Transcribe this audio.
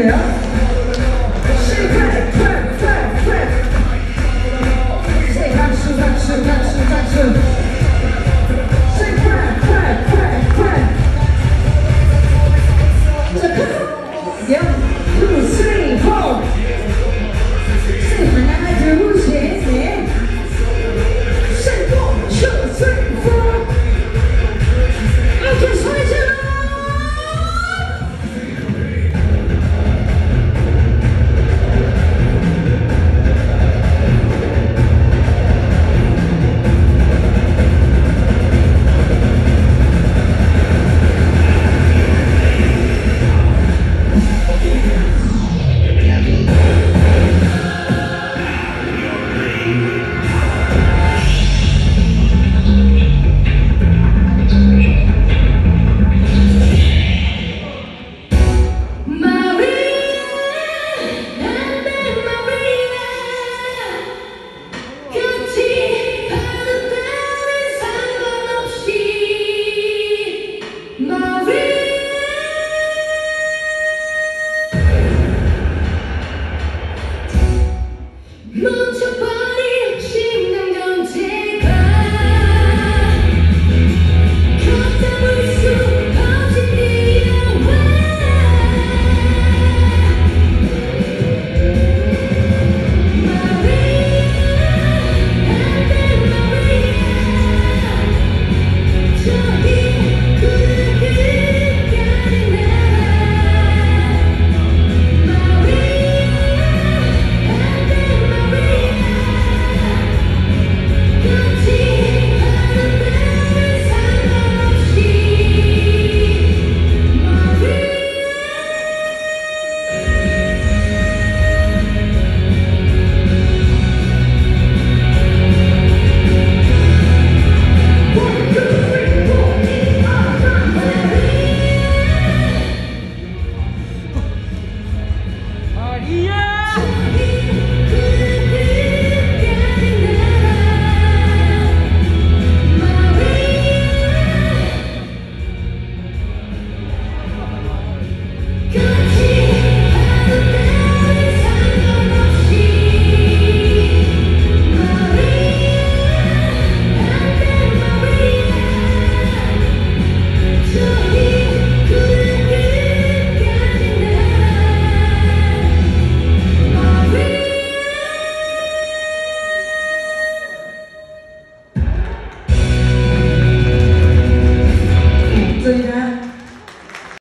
돼요?